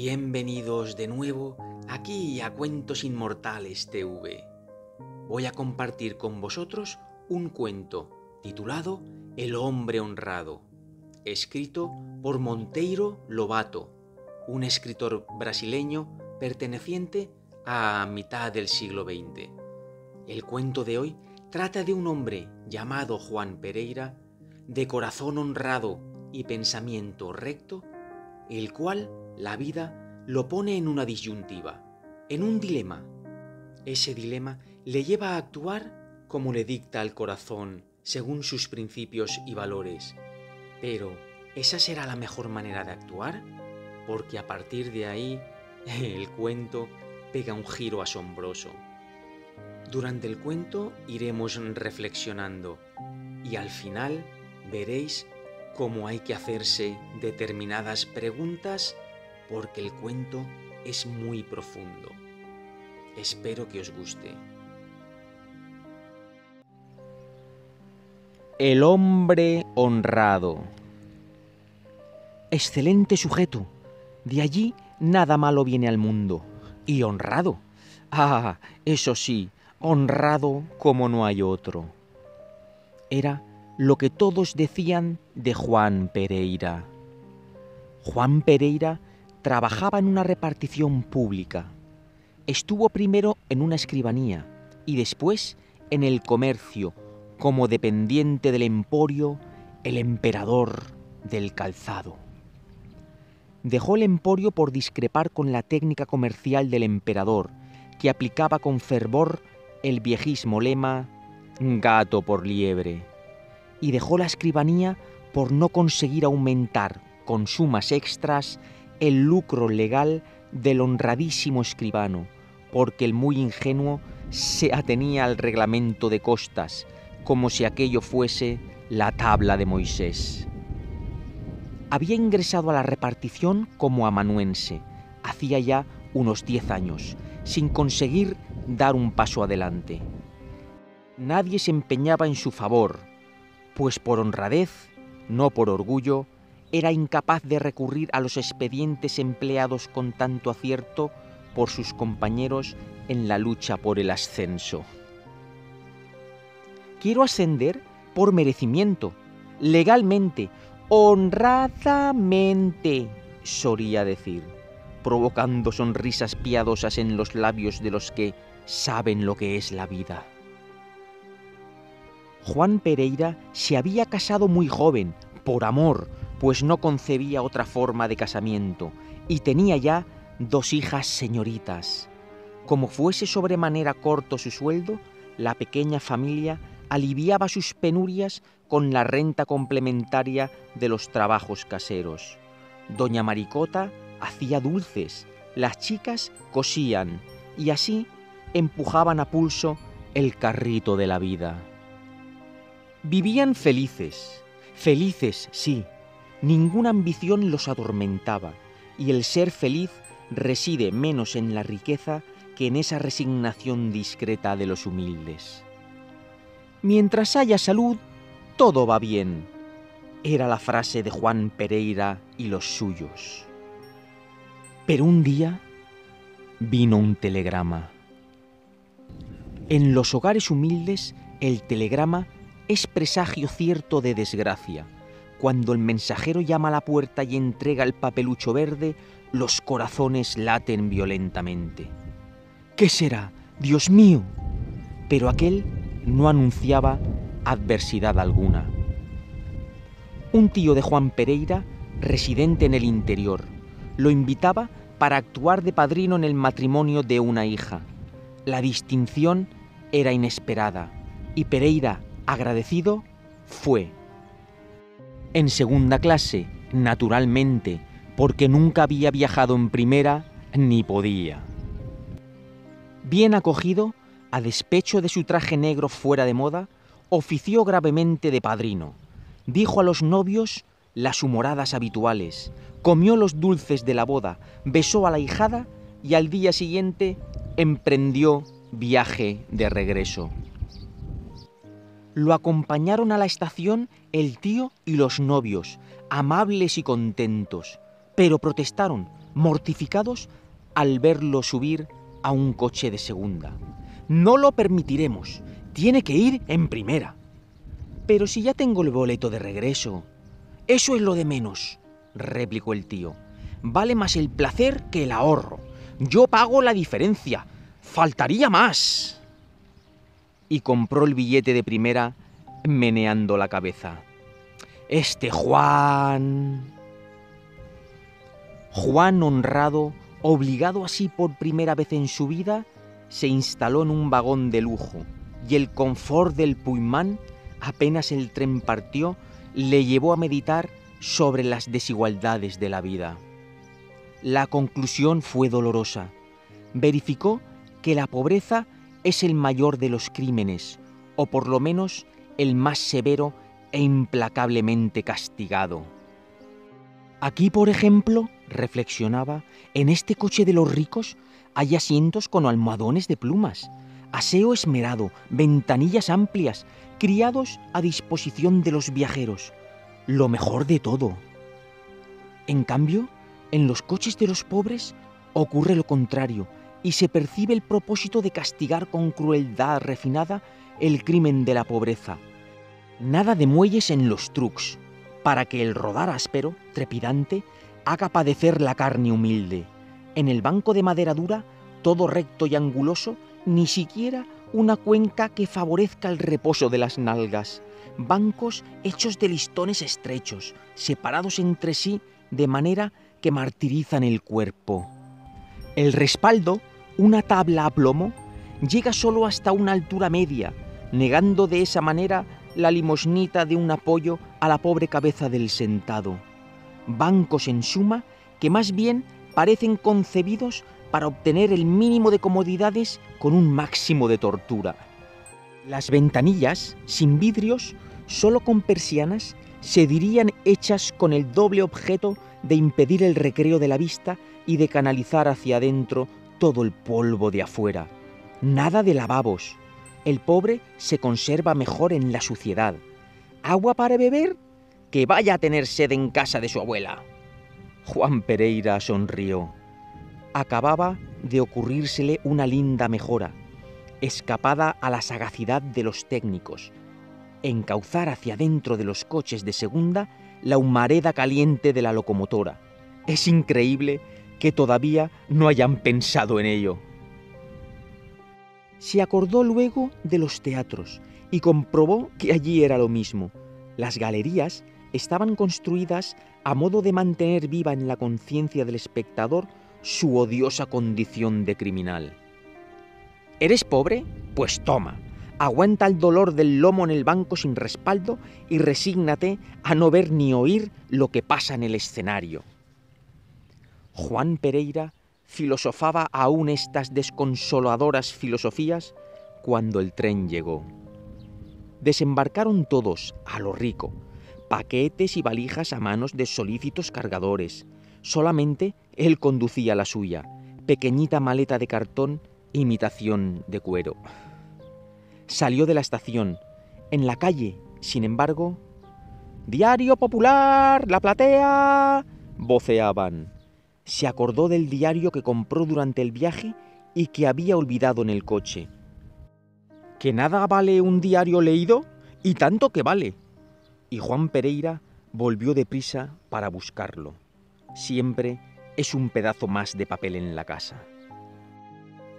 Bienvenidos de nuevo aquí a Cuentos Inmortales TV. Voy a compartir con vosotros un cuento titulado El hombre honrado, escrito por Monteiro Lobato, un escritor brasileño perteneciente a mitad del siglo XX. El cuento de hoy trata de un hombre llamado Juan Pereira, de corazón honrado y pensamiento recto, el cual la vida lo pone en una disyuntiva, en un dilema. Ese dilema le lleva a actuar como le dicta el corazón, según sus principios y valores. Pero, ¿esa será la mejor manera de actuar? Porque a partir de ahí, el cuento pega un giro asombroso. Durante el cuento iremos reflexionando y al final veréis cómo hay que hacerse determinadas preguntas porque el cuento es muy profundo. Espero que os guste. El hombre honrado. Excelente sujeto. De allí nada malo viene al mundo. Y honrado. Ah, eso sí, honrado como no hay otro. Era lo que todos decían de Juan Pereira. Juan Pereira trabajaba en una repartición pública. Estuvo primero en una escribanía y después en el comercio como dependiente del emporio, el emperador del calzado. Dejó el emporio por discrepar con la técnica comercial del emperador, que aplicaba con fervor el viejísimo lema gato por liebre, y dejó la escribanía por no conseguir aumentar con sumas extras el lucro legal del honradísimo escribano, porque el muy ingenuo se atenía al reglamento de costas, como si aquello fuese la tabla de Moisés. Había ingresado a la repartición como amanuense, hacía ya unos diez años, sin conseguir dar un paso adelante. Nadie se empeñaba en su favor, pues por honradez, no por orgullo, era incapaz de recurrir a los expedientes empleados con tanto acierto por sus compañeros en la lucha por el ascenso. Quiero ascender por merecimiento, legalmente, honradamente, solía decir, provocando sonrisas piadosas en los labios de los que saben lo que es la vida. Juan Pereira se había casado muy joven, por amor, pues no concebía otra forma de casamiento, y tenía ya dos hijas señoritas. Como fuese sobremanera corto su sueldo, la pequeña familia aliviaba sus penurias con la renta complementaria de los trabajos caseros. Doña Maricota hacía dulces, las chicas cosían y así empujaban a pulso el carrito de la vida. Vivían felices, felices, sí, ninguna ambición los atormentaba, y el ser feliz reside menos en la riqueza que en esa resignación discreta de los humildes. Mientras haya salud, todo va bien, era la frase de Juan Pereira y los suyos. Pero un día vino un telegrama. En los hogares humildes el telegrama es presagio cierto de desgracia. Cuando el mensajero llama a la puerta y entrega el papelucho verde, los corazones laten violentamente. ¿Qué será? Dios mío. Pero aquel no anunciaba adversidad alguna. Un tío de Juan Pereira, residente en el interior, lo invitaba para actuar de padrino en el matrimonio de una hija. La distinción era inesperada y Pereira, agradecido, fue. En segunda clase, naturalmente, porque nunca había viajado en primera ni podía. Bien acogido, a despecho de su traje negro fuera de moda, ofició gravemente de padrino. Dijo a los novios las humoradas habituales, comió los dulces de la boda, besó a la hijada y al día siguiente emprendió viaje de regreso. Lo acompañaron a la estación el tío y los novios, amables y contentos. pero protestaron, mortificados, al verlo subir a un coche de segunda. No lo permitiremos. Tiene que ir en primera. Pero si ya tengo el boleto de regreso. Eso es lo de menos, replicó el tío. Vale más el placer que el ahorro. Yo pago la diferencia. Faltaría más. Y compró el billete de primera meneando la cabeza. Este Juan... Juan honrado, obligado así por primera vez en su vida, se instaló en un vagón de lujo y el confort del Puimán, apenas el tren partió, le llevó a meditar sobre las desigualdades de la vida. La conclusión fue dolorosa. Verificó que la pobreza es el mayor de los crímenes, o por lo menos el más severo e implacablemente castigado. Aquí, por ejemplo, reflexionaba, en este coche de los ricos hay asientos con almohadones de plumas, aseo esmerado, ventanillas amplias, criados a disposición de los viajeros. Lo mejor de todo. En cambio, en los coches de los pobres ocurre lo contrario y se percibe el propósito de castigar con crueldad refinada el crimen de la pobreza. Nada de muelles en los trucks, para que el rodar áspero, trepidante, haga padecer la carne humilde. En el banco de madera dura, todo recto y anguloso, ni siquiera una cuenca que favorezca el reposo de las nalgas. Bancos hechos de listones estrechos, separados entre sí de manera que martirizan el cuerpo. El respaldo, una tabla a plomo, llega solo hasta una altura media, negando de esa manera la limosnita de un apoyo a la pobre cabeza del sentado. Bancos en suma que más bien parecen concebidos para obtener el mínimo de comodidades con un máximo de tortura. Las ventanillas, sin vidrios, solo con persianas, se dirían hechas con el doble objeto de impedir el recreo de la vista y de canalizar hacia adentro todo el polvo de afuera. Nada de lavabos, el pobre se conserva mejor en la suciedad. ¿Agua para beber? Que vaya a tener sed en casa de su abuela. Juan Pereira sonrió. Acababa de ocurrírsele una linda mejora, escapada a la sagacidad de los técnicos, encauzar hacia dentro de los coches de segunda la humareda caliente de la locomotora. Es increíble que todavía no hayan pensado en ello. Se acordó luego de los teatros y comprobó que allí era lo mismo. Las galerías estaban construidas a modo de mantener viva en la conciencia del espectador su odiosa condición de criminal. ¿Eres pobre? Pues toma, aguanta el dolor del lomo en el banco sin respaldo y resígnate a no ver ni oír lo que pasa en el escenario. Juan Pereira filosofaba aún estas desconsoladoras filosofías cuando el tren llegó. Desembarcaron todos, a lo rico, paquetes y valijas a manos de solícitos cargadores. Solamente él conducía la suya, pequeñita maleta de cartón, imitación de cuero. Salió de la estación. En la calle, sin embargo, Diario Popular, La Platea, voceaban se acordó del diario que compró durante el viaje y que había olvidado en el coche. ¿Que nada vale un diario leído? Y tanto que vale. Y Juan Pereira volvió deprisa para buscarlo. Siempre es un pedazo más de papel en la casa.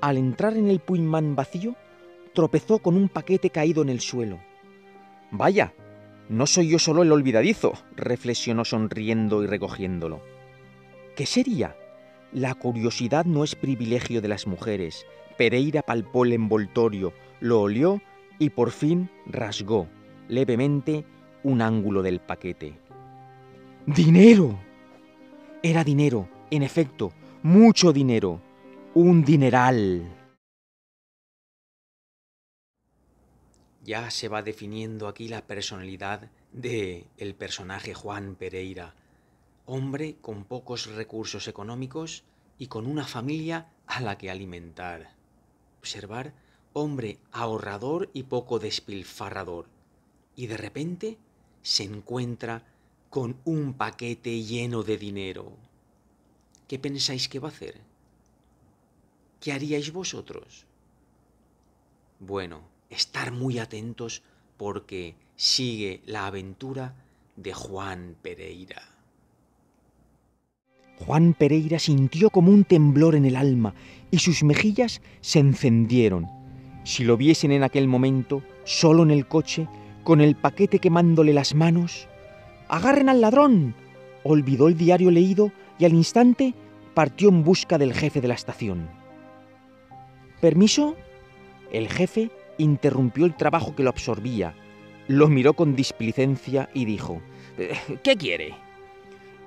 Al entrar en el Puigman vacío, tropezó con un paquete caído en el suelo. Vaya, no soy yo solo el olvidadizo, reflexionó sonriendo y recogiéndolo. ¿Qué sería? La curiosidad no es privilegio de las mujeres. Pereira palpó el envoltorio, lo olió y por fin rasgó levemente un ángulo del paquete. ¡Dinero! Era dinero, en efecto, mucho dinero, un dineral. Ya se va definiendo aquí la personalidad de el personaje Juan Pereira hombre con pocos recursos económicos y con una familia a la que alimentar. Observar, hombre ahorrador y poco despilfarrador. Y de repente se encuentra con un paquete lleno de dinero. ¿qué pensáis que va a hacer? ¿Qué haríais vosotros? Bueno, estar muy atentos porque sigue la aventura de Juan Pereira. Juan Pereira sintió como un temblor en el alma y sus mejillas se encendieron. Si lo viesen en aquel momento, solo en el coche, con el paquete quemándole las manos. ¡Agarren al ladrón! Olvidó el diario leído y al instante partió en busca del jefe de la estación. ¿Permiso? El jefe interrumpió el trabajo que lo absorbía, lo miró con displicencia y dijo, eh, ¿Qué quiere?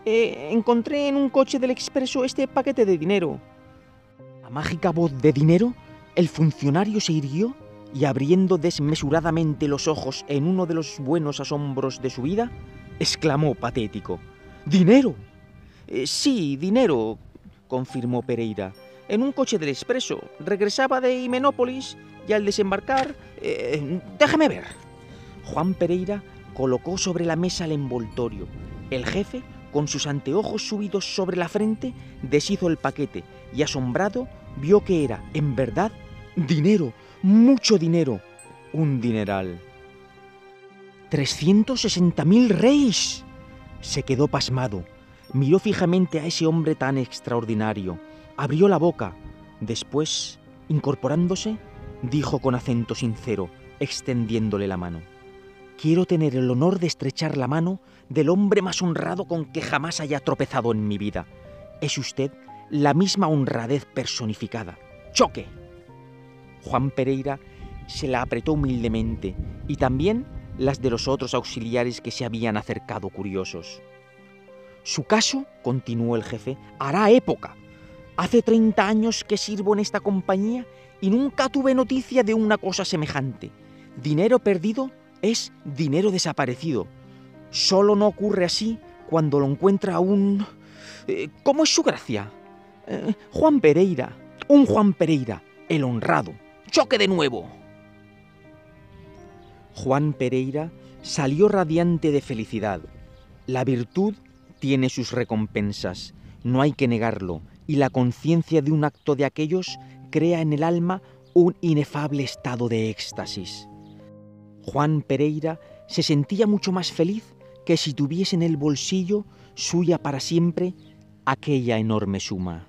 Eh, encontré en un coche del expreso este paquete de dinero. A mágica voz de dinero, el funcionario se irguió y abriendo desmesuradamente los ojos en uno de los buenos asombros de su vida, exclamó patético, ¡Dinero! Eh, sí, dinero, confirmó Pereira. En un coche del expreso. Regresaba de Himenópolis y al desembarcar... Eh, déjame ver. Juan Pereira colocó sobre la mesa el envoltorio. El jefe, con sus anteojos subidos sobre la frente, deshizo el paquete y asombrado vio que era, en verdad, dinero, mucho dinero, un dineral. ¡360.000 reyes! Se quedó pasmado. Miró fijamente a ese hombre tan extraordinario. Abrió la boca. Después, incorporándose, dijo con acento sincero, extendiéndole la mano. Quiero tener el honor de estrechar la mano del hombre más honrado con que jamás haya tropezado en mi vida. Es usted la misma honradez personificada. ¡Choque! Juan Pereira se la apretó humildemente y también las de los otros auxiliares que se habían acercado curiosos. Su caso, continuó el jefe, hará época. Hace 30 años que sirvo en esta compañía y nunca tuve noticia de una cosa semejante. Dinero perdido es dinero desaparecido. Solo no ocurre así cuando lo encuentra un... Eh, ¿Cómo es su gracia? Eh, Juan Pereira, un Juan Pereira, el honrado. ¡Choque de nuevo! Juan Pereira salió radiante de felicidad. La virtud tiene sus recompensas, no hay que negarlo, y la conciencia de un acto de aquellos crea en el alma un inefable estado de éxtasis. Juan Pereira se sentía mucho más feliz que si tuviese en el bolsillo suya para siempre aquella enorme suma.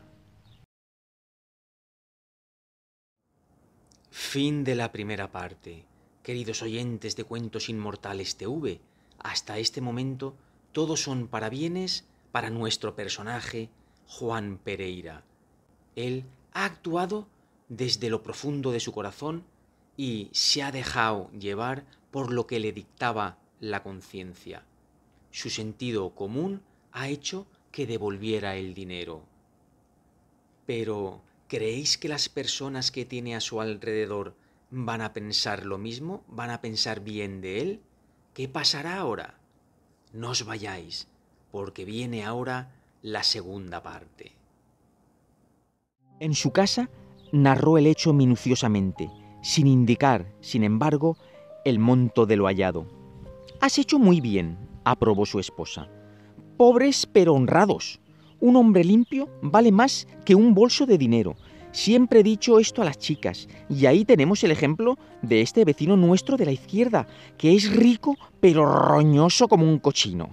Fin de la primera parte. Queridos oyentes de Cuentos Inmortales TV, hasta este momento todos son parabienes para nuestro personaje, Juan Pereira. Él ha actuado desde lo profundo de su corazón y se ha dejado llevar por lo que le dictaba la conciencia. Su sentido común ha hecho que devolviera el dinero. Pero, ¿creéis que las personas que tiene a su alrededor van a pensar lo mismo? ¿Van a pensar bien de él? ¿Qué pasará ahora? No os vayáis, porque viene ahora la segunda parte. En su casa narró el hecho minuciosamente, sin indicar, sin embargo, el monto de lo hallado. Has hecho muy bien, aprobó su esposa. Pobres pero honrados. Un hombre limpio vale más que un bolso de dinero. Siempre he dicho esto a las chicas, y ahí tenemos el ejemplo de este vecino nuestro de la izquierda, que es rico pero roñoso como un cochino.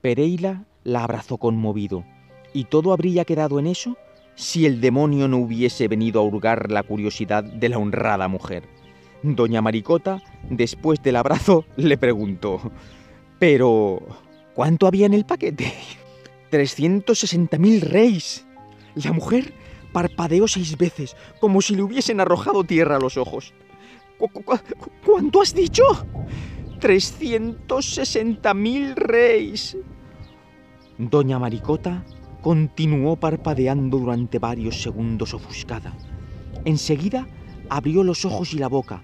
Pereira la abrazó conmovido, y todo habría quedado en eso si el demonio no hubiese venido a hurgar la curiosidad de la honrada mujer. Doña Maricota, después del abrazo, le preguntó, pero ¿cuánto había en el paquete? 360.000 reyes. La mujer parpadeó seis veces, como si le hubiesen arrojado tierra a los ojos. ¿Cuánto has dicho? 360.000 reyes. Doña Maricota continuó parpadeando durante varios segundos ofuscada. Enseguida abrió los ojos y la boca.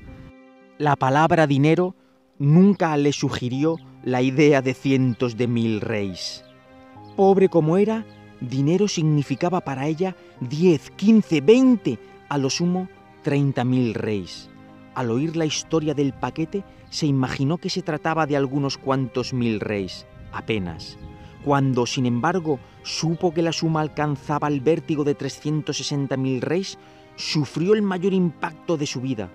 La palabra dinero nunca le sugirió la idea de cientos de mil reyes. Pobre como era, dinero significaba para ella diez, quince, veinte, a lo sumo treinta mil reyes. Al oír la historia del paquete, se imaginó que se trataba de algunos cuantos mil reyes, apenas. Cuando, sin embargo, supo que la suma alcanzaba el vértigo de 360.000 reis, sufrió el mayor impacto de su vida.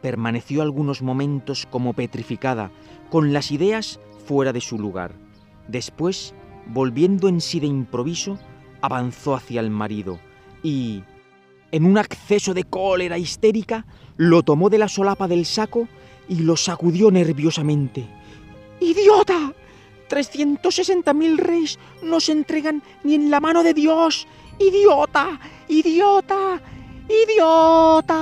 Permaneció algunos momentos como petrificada, con las ideas fuera de su lugar. Después, volviendo en sí de improviso, avanzó hacia el marido y, en un acceso de cólera histérica, lo tomó de la solapa del saco y lo sacudió nerviosamente. ¡Idiota! 360.000 reyes no se entregan ni en la mano de Dios. ¡Idiota! ¡Idiota! ¡Idiota!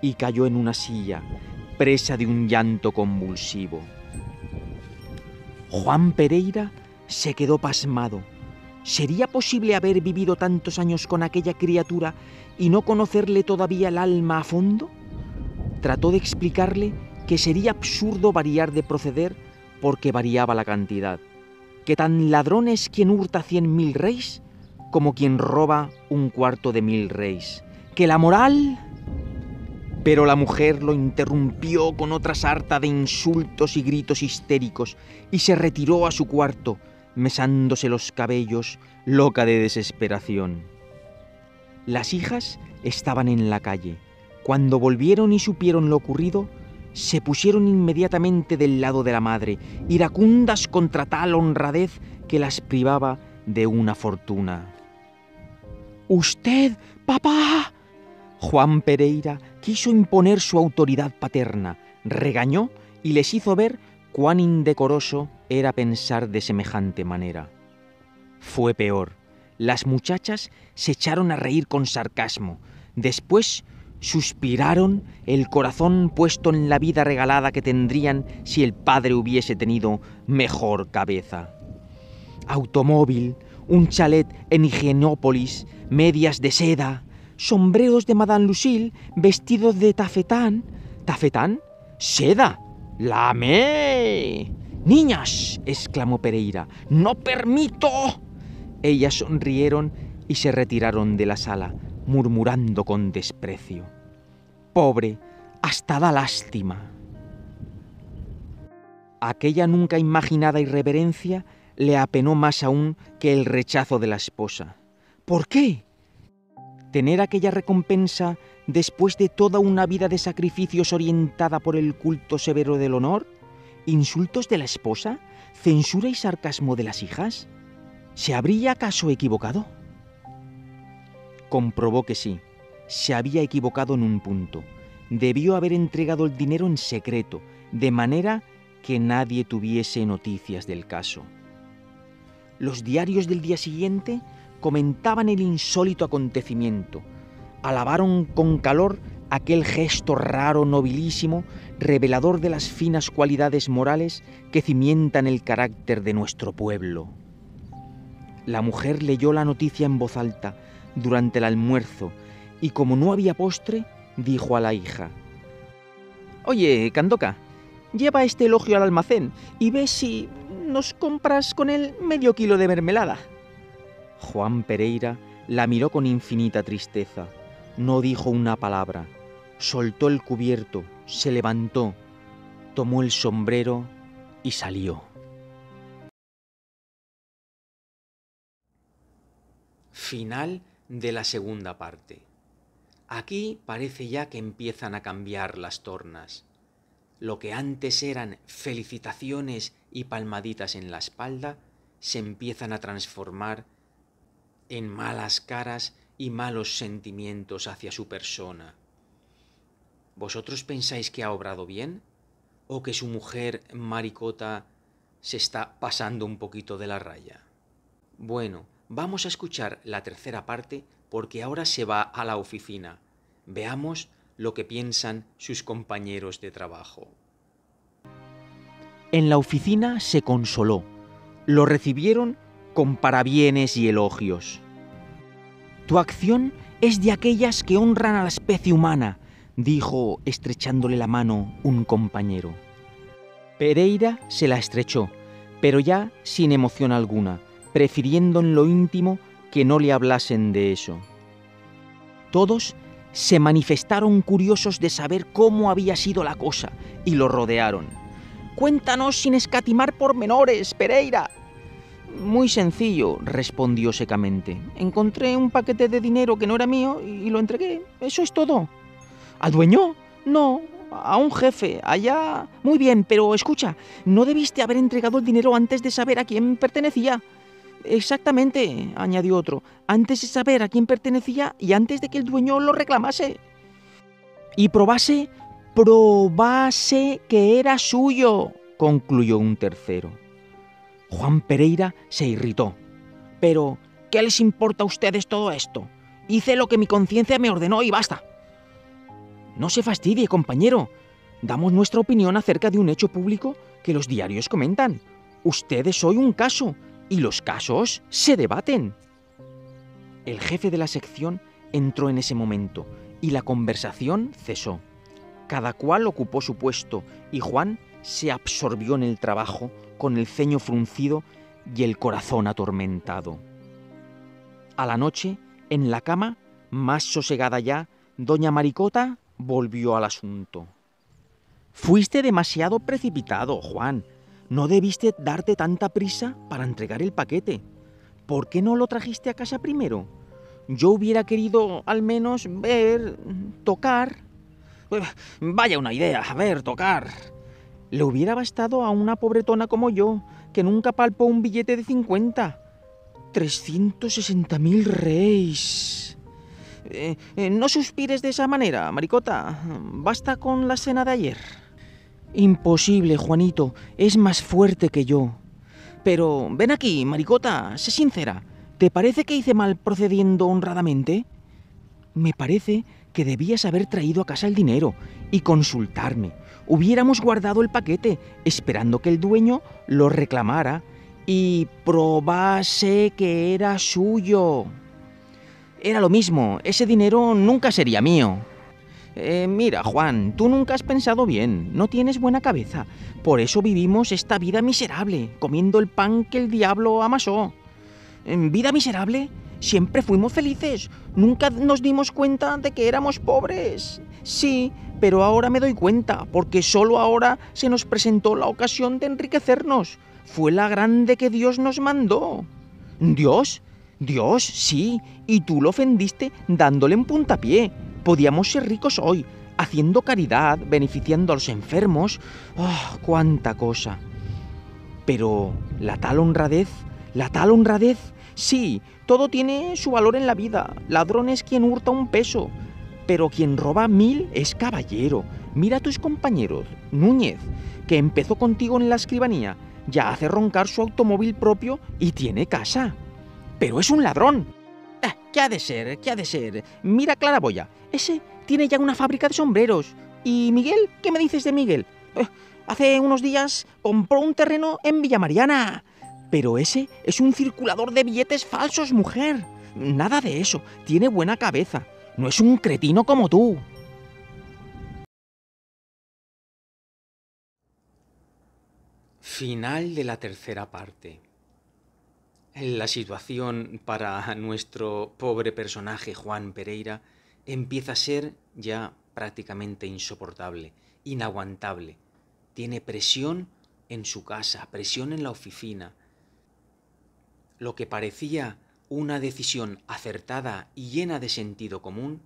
Y cayó en una silla, presa de un llanto convulsivo. Juan Pereira se quedó pasmado. ¿Sería posible haber vivido tantos años con aquella criatura y no conocerle todavía el alma a fondo? Trató de explicarle que sería absurdo variar de proceder porque variaba la cantidad, que tan ladrón es quien hurta cien mil reis como quien roba un cuarto de mil reis, que la moral... Pero la mujer lo interrumpió con otra sarta de insultos y gritos histéricos y se retiró a su cuarto, mesándose los cabellos, loca de desesperación. Las hijas estaban en la calle. Cuando volvieron y supieron lo ocurrido, se pusieron inmediatamente del lado de la madre, iracundas contra tal honradez que las privaba de una fortuna. Usted, papá. Juan Pereira quiso imponer su autoridad paterna, regañó y les hizo ver cuán indecoroso era pensar de semejante manera. Fue peor. Las muchachas se echaron a reír con sarcasmo. Después suspiraron, el corazón puesto en la vida regalada que tendrían si el padre hubiese tenido mejor cabeza. Automóvil, un chalet en Higienópolis, medias de seda, sombreros de Madame Lucille, vestidos de tafetán. ¿Tafetán? ¡Seda! ¡La! Niñas, exclamó Pereira, no permito. Ellas sonrieron y se retiraron de la sala, murmurando con desprecio. Pobre, hasta da lástima. Aquella nunca imaginada irreverencia le apenó más aún que el rechazo de la esposa. ¿Por qué? Tener aquella recompensa después de toda una vida de sacrificios orientada por el culto severo del honor, insultos de la esposa, censura y sarcasmo de las hijas. ¿Se habría acaso equivocado? Comprobó que sí, se había equivocado en un punto. Debió haber entregado el dinero en secreto, de manera que nadie tuviese noticias del caso. Los diarios del día siguiente comentaban el insólito acontecimiento, alabaron con calor aquel gesto raro, nobilísimo, revelador de las finas cualidades morales que cimientan el carácter de nuestro pueblo. La mujer leyó la noticia en voz alta, durante el almuerzo y como no había postre, dijo a la hija, Oye, Candoca, lleva este elogio al almacén y ve si nos compras con él medio kilo de mermelada. Juan Pereira la miró con infinita tristeza. No dijo una palabra. Soltó el cubierto, se levantó, tomó el sombrero y salió. Final de la segunda parte. Aquí parece ya que empiezan a cambiar las tornas. Lo que antes eran felicitaciones y palmaditas en la espalda se empiezan a transformar en malas caras y malos sentimientos hacia su persona. ¿Vosotros pensáis que ha obrado bien? ¿O que su mujer maricota se está pasando un poquito de la raya? Bueno, Vamos a escuchar la tercera parte porque ahora se va a la oficina. Veamos lo que piensan sus compañeros de trabajo. En la oficina se consoló. Lo recibieron con parabienes y elogios. Tu acción es de aquellas que honran a la especie humana, dijo estrechándole la mano un compañero. Pereira se la estrechó, pero ya sin emoción alguna prefiriendo en lo íntimo que no le hablasen de eso. Todos se manifestaron curiosos de saber cómo había sido la cosa y lo rodearon. Cuéntanos sin escatimar pormenores, Pereira. Muy sencillo, respondió secamente. Encontré un paquete de dinero que no era mío y lo entregué. Eso es todo. ¿Al dueño? No, a un jefe, allá... Muy bien, pero escucha, no debiste haber entregado el dinero antes de saber a quién pertenecía. Exactamente, añadió otro, antes de saber a quién pertenecía y antes de que el dueño lo reclamase. Y probase, probase que era suyo, concluyó un tercero. Juan Pereira se irritó. Pero, ¿qué les importa a ustedes todo esto? Hice lo que mi conciencia me ordenó y basta. No se fastidie, compañero. Damos nuestra opinión acerca de un hecho público que los diarios comentan. Ustedes soy un caso y los casos se debaten. El jefe de la sección entró en ese momento y la conversación cesó. Cada cual ocupó su puesto y Juan se absorbió en el trabajo con el ceño fruncido y el corazón atormentado. A la noche, en la cama, más sosegada ya, doña Maricota volvió al asunto. Fuiste demasiado precipitado, Juan. No debiste darte tanta prisa para entregar el paquete. ¿Por qué no lo trajiste a casa primero? Yo hubiera querido al menos ver, tocar. Vaya una idea, ver, tocar. Le hubiera bastado a una pobretona como yo, que nunca palpó un billete de 50. 360 mil reyes. Eh, eh, no suspires de esa manera, Maricota. Basta con la cena de ayer. Imposible, Juanito. Es más fuerte que yo. Pero ven aquí, Maricota, sé sincera. ¿Te parece que hice mal procediendo honradamente? Me parece que debías haber traído a casa el dinero y consultarme. Hubiéramos guardado el paquete esperando que el dueño lo reclamara y probase que era suyo. Era lo mismo, ese dinero nunca sería mío. Eh, mira, Juan, tú nunca has pensado bien, no tienes buena cabeza. Por eso vivimos esta vida miserable, comiendo el pan que el diablo amasó. ¿En vida miserable? Siempre fuimos felices, nunca nos dimos cuenta de que éramos pobres. Sí, pero ahora me doy cuenta, porque solo ahora se nos presentó la ocasión de enriquecernos. Fue la grande que Dios nos mandó. ¿Dios? Dios, sí, y tú lo ofendiste dándole un puntapié. Podíamos ser ricos hoy, haciendo caridad, beneficiando a los enfermos. ¡Ah, cuánta cosa! Pero la tal honradez, la tal honradez, sí, todo tiene su valor en la vida. Ladrón es quien hurta un peso, pero quien roba mil es caballero. Mira a tus compañeros, Núñez, que empezó contigo en la escribanía, ya hace roncar su automóvil propio y tiene casa pero es un ladrón. ¿Qué ha de ser? ¿Qué ha de ser? Mira Claraboya, ese tiene ya una fábrica de sombreros. ¿Y Miguel? ¿Qué me dices de Miguel? Eh, hace unos días compró un terreno en Villa Mariana. Pero ese es un circulador de billetes falsos, mujer. Nada de eso. Tiene buena cabeza. No es un cretino como tú. Final de la tercera parte. La situación para nuestro pobre personaje Juan Pereira empieza a ser ya prácticamente insoportable, inaguantable. Tiene presión en su casa, presión en la oficina. Lo que parecía una decisión acertada y llena de sentido común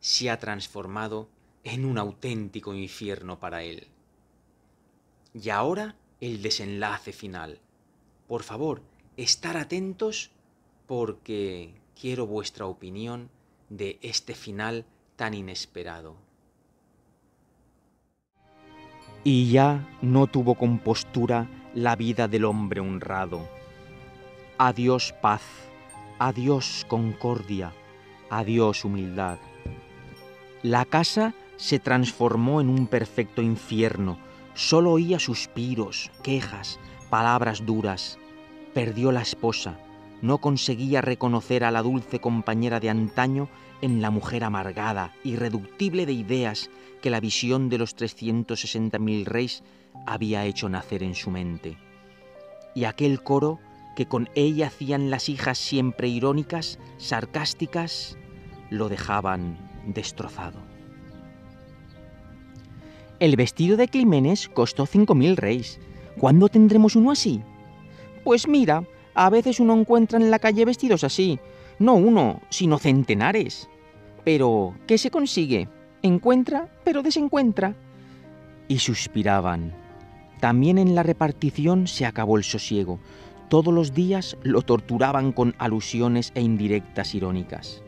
se ha transformado en un auténtico infierno para él. Y ahora el desenlace final. Por favor, estar atentos porque quiero vuestra opinión de este final tan inesperado. Y ya no tuvo compostura la vida del hombre honrado. Adiós paz, adiós concordia, adiós humildad. La casa se transformó en un perfecto infierno, solo oía suspiros, quejas, palabras duras, Perdió la esposa, no conseguía reconocer a la dulce compañera de antaño en la mujer amargada, irreductible de ideas que la visión de los 360.000 reyes había hecho nacer en su mente. Y aquel coro que con ella hacían las hijas siempre irónicas, sarcásticas, lo dejaban destrozado. El vestido de Climenes costó cinco mil reis. ¿Cuándo tendremos uno así? Pues mira, a veces uno encuentra en la calle vestidos así. No uno, sino centenares. Pero, ¿qué se consigue? Encuentra, pero desencuentra. Y suspiraban. También en la repartición se acabó el sosiego. Todos los días lo torturaban con alusiones e indirectas irónicas.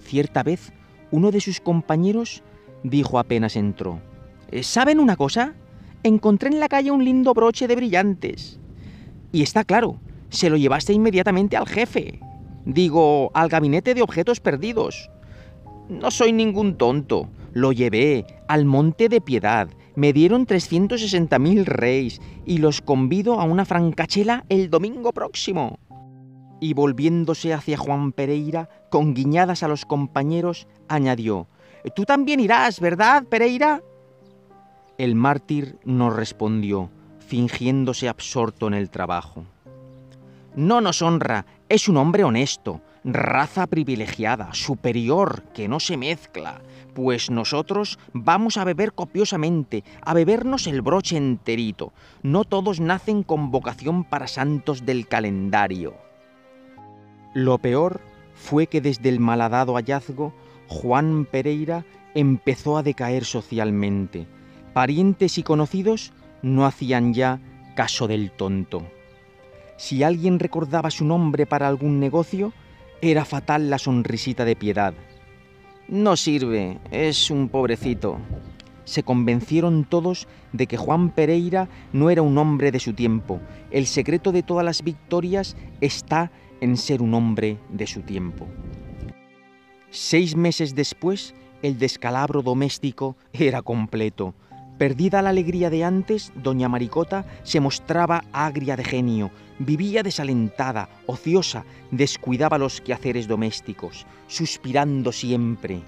Cierta vez, uno de sus compañeros dijo apenas entró. Eh, ¿Saben una cosa? Encontré en la calle un lindo broche de brillantes. Y está claro, se lo llevaste inmediatamente al jefe. Digo, al gabinete de objetos perdidos. No soy ningún tonto. Lo llevé al Monte de Piedad. Me dieron 360.000 reis y los convido a una francachela el domingo próximo. Y volviéndose hacia Juan Pereira, con guiñadas a los compañeros, añadió, Tú también irás, ¿verdad, Pereira? El mártir no respondió, fingiéndose absorto en el trabajo. No nos honra, es un hombre honesto, raza privilegiada, superior, que no se mezcla, pues nosotros vamos a beber copiosamente, a bebernos el broche enterito. No todos nacen con vocación para santos del calendario. Lo peor fue que desde el malhadado hallazgo, Juan Pereira empezó a decaer socialmente. Parientes y conocidos no hacían ya caso del tonto. Si alguien recordaba su nombre para algún negocio, era fatal la sonrisita de piedad. No sirve, es un pobrecito. Se convencieron todos de que Juan Pereira no era un hombre de su tiempo. El secreto de todas las victorias está en ser un hombre de su tiempo. Seis meses después, el descalabro doméstico era completo. Perdida la alegría de antes, doña Maricota se mostraba agria de genio, vivía desalentada, ociosa, descuidaba los quehaceres domésticos, suspirando siempre.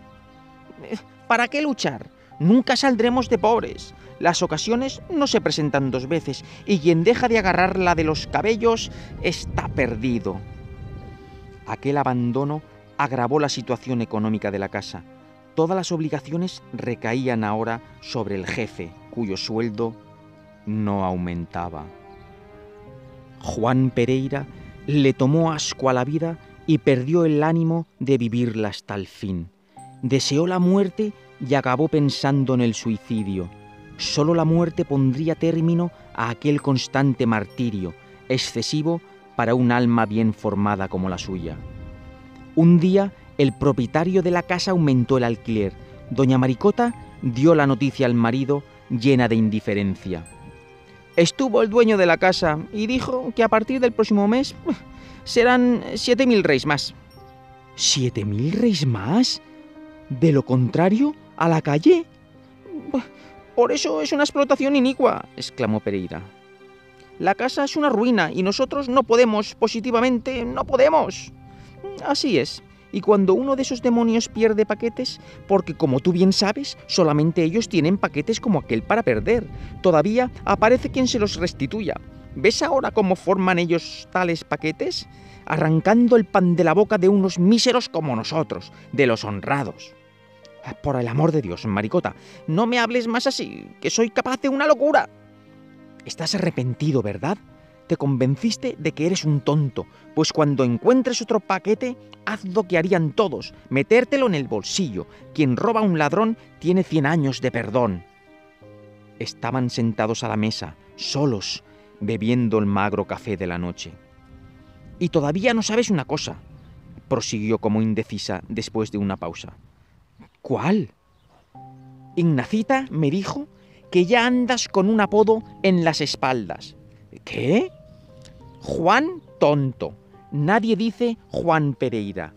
¿Para qué luchar? Nunca saldremos de pobres. Las ocasiones no se presentan dos veces y quien deja de agarrarla de los cabellos está perdido. Aquel abandono agravó la situación económica de la casa. Todas las obligaciones recaían ahora sobre el jefe, cuyo sueldo no aumentaba. Juan Pereira le tomó asco a la vida y perdió el ánimo de vivirla hasta el fin. Deseó la muerte y acabó pensando en el suicidio. Solo la muerte pondría término a aquel constante martirio, excesivo para un alma bien formada como la suya. Un día el propietario de la casa aumentó el alquiler. Doña Maricota dio la noticia al marido llena de indiferencia. Estuvo el dueño de la casa y dijo que a partir del próximo mes serán siete mil reis más. ¿Siete mil reis más? De lo contrario, a la calle. Por eso es una explotación inicua, exclamó Pereira. La casa es una ruina y nosotros no podemos, positivamente, no podemos. Así es. Y cuando uno de esos demonios pierde paquetes, porque como tú bien sabes, solamente ellos tienen paquetes como aquel para perder, todavía aparece quien se los restituya. ¿Ves ahora cómo forman ellos tales paquetes? Arrancando el pan de la boca de unos míseros como nosotros, de los honrados. Ah, por el amor de Dios, maricota, no me hables más así, que soy capaz de una locura. Estás arrepentido, ¿verdad? Te convenciste de que eres un tonto, pues cuando encuentres otro paquete, haz lo que harían todos, metértelo en el bolsillo. Quien roba a un ladrón tiene cien años de perdón. Estaban sentados a la mesa, solos, bebiendo el magro café de la noche. Y todavía no sabes una cosa, prosiguió como indecisa después de una pausa. ¿Cuál? Ignacita me dijo que ya andas con un apodo en las espaldas. ¿Qué? Juan tonto. Nadie dice Juan Pereira.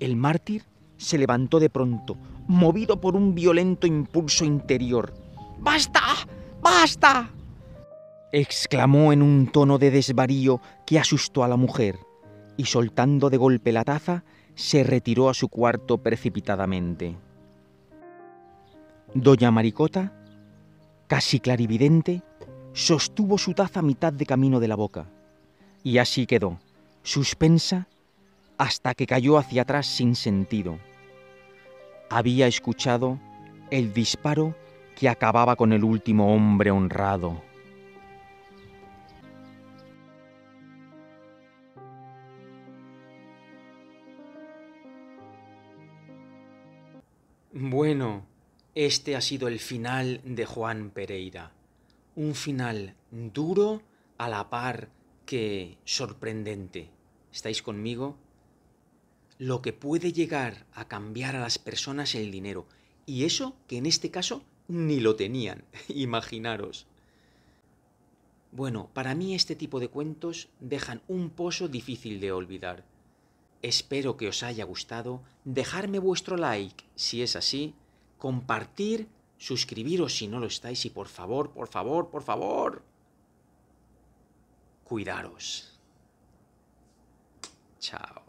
El mártir se levantó de pronto, movido por un violento impulso interior. ¡Basta! ¡Basta! exclamó en un tono de desvarío que asustó a la mujer, y soltando de golpe la taza, se retiró a su cuarto precipitadamente. Doña Maricota, casi clarividente, sostuvo su taza a mitad de camino de la boca y así quedó, suspensa hasta que cayó hacia atrás sin sentido. Había escuchado el disparo que acababa con el último hombre honrado. Bueno, este ha sido el final de Juan Pereira. Un final duro a la par que sorprendente. ¿Estáis conmigo? Lo que puede llegar a cambiar a las personas el dinero. Y eso que en este caso ni lo tenían. Imaginaros. Bueno, para mí este tipo de cuentos dejan un pozo difícil de olvidar. Espero que os haya gustado, dejarme vuestro like si es así, compartir, suscribiros si no lo estáis y por favor, por favor, por favor, cuidaros. Chao.